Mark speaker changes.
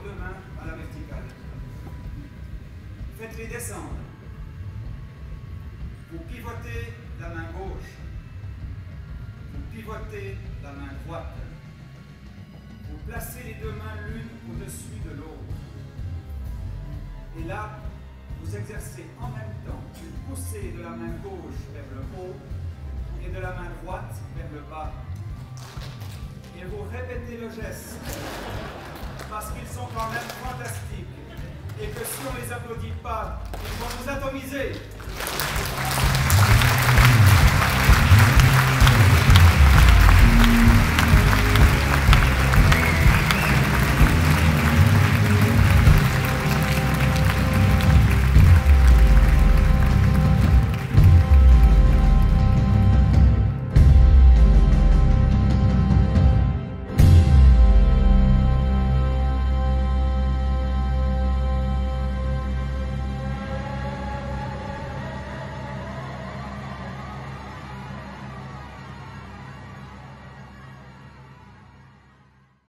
Speaker 1: vos deux mains à la verticale. Faites-les descendre. Vous pivotez la main gauche. Vous pivotez la main droite. Vous placez les deux mains l'une au-dessus de l'autre. Et là, vous exercez en même temps une poussée de la main gauche vers le haut et de la main droite vers le bas. Et vous répétez le geste. Parce que quand même fantastiques et que si on ne les applaudit pas, ils vont nous atomiser.